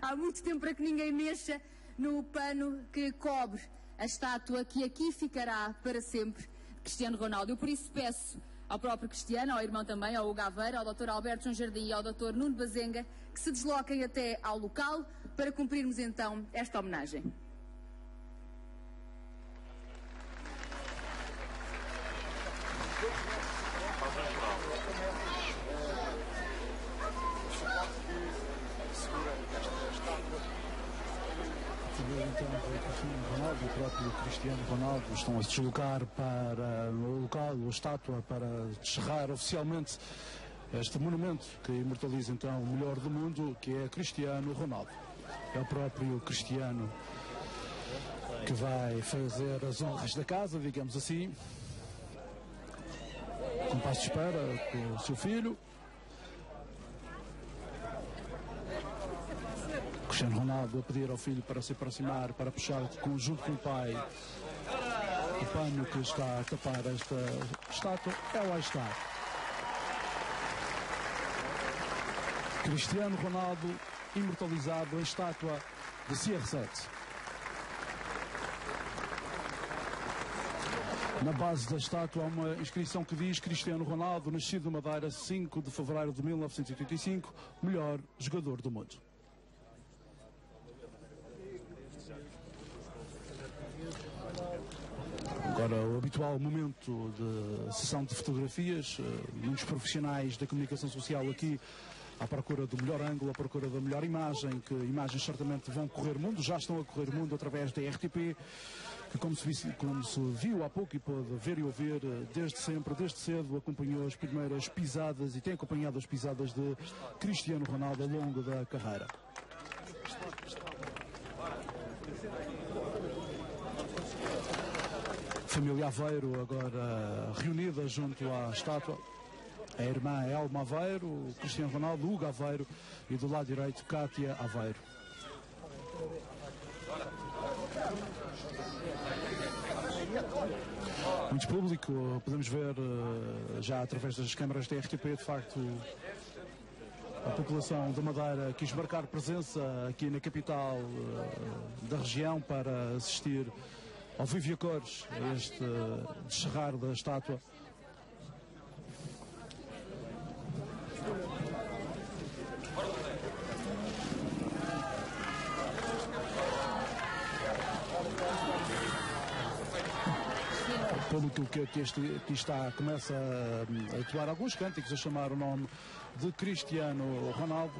Há muito tempo para que ninguém mexa no pano que cobre a estátua que aqui ficará para sempre, Cristiano Ronaldo. Eu por isso peço ao próprio Cristiano, ao irmão também, ao Hugo Aveira, ao Dr. Alberto João Jardim e ao Dr. Nuno Bazenga, que se desloquem até ao local para cumprirmos então esta homenagem. Então o Cristiano Ronaldo e o próprio Cristiano Ronaldo estão a se deslocar para o local, a estátua, para descerrar oficialmente este monumento que imortaliza então o melhor do mundo, que é Cristiano Ronaldo. É o próprio Cristiano que vai fazer as honras da casa, digamos assim, com passo de espera com o seu filho. Cristiano Ronaldo a pedir ao filho para se aproximar, para puxar conjunto com o pai o pano que está a tapar esta estátua. É lá está. Cristiano Ronaldo imortalizado em estátua de CR7. Na base da estátua há uma inscrição que diz Cristiano Ronaldo, nascido na Madeira 5 de fevereiro de 1985, melhor jogador do mundo. Agora, o habitual momento de sessão de fotografias, eh, muitos profissionais da comunicação social aqui à procura do melhor ângulo, à procura da melhor imagem, que imagens certamente vão correr mundo, já estão a correr mundo através da RTP, que como se, como se viu há pouco e pôde ver e ouvir eh, desde sempre, desde cedo, acompanhou as primeiras pisadas e tem acompanhado as pisadas de Cristiano Ronaldo ao longo da carreira. Família Aveiro agora reunida junto à estátua. A irmã Elma Aveiro, o Cristiano Ronaldo, Hugo Aveiro e do lado direito Cátia Aveiro. Muito público, podemos ver eh, já através das câmaras da RTP, de facto, a população da Madeira quis marcar presença aqui na capital eh, da região para assistir ao vivo e a cores este descerrar da estátua. pelo que este, aqui está, começa a atuar alguns cânticos a chamar o nome de Cristiano Ronaldo.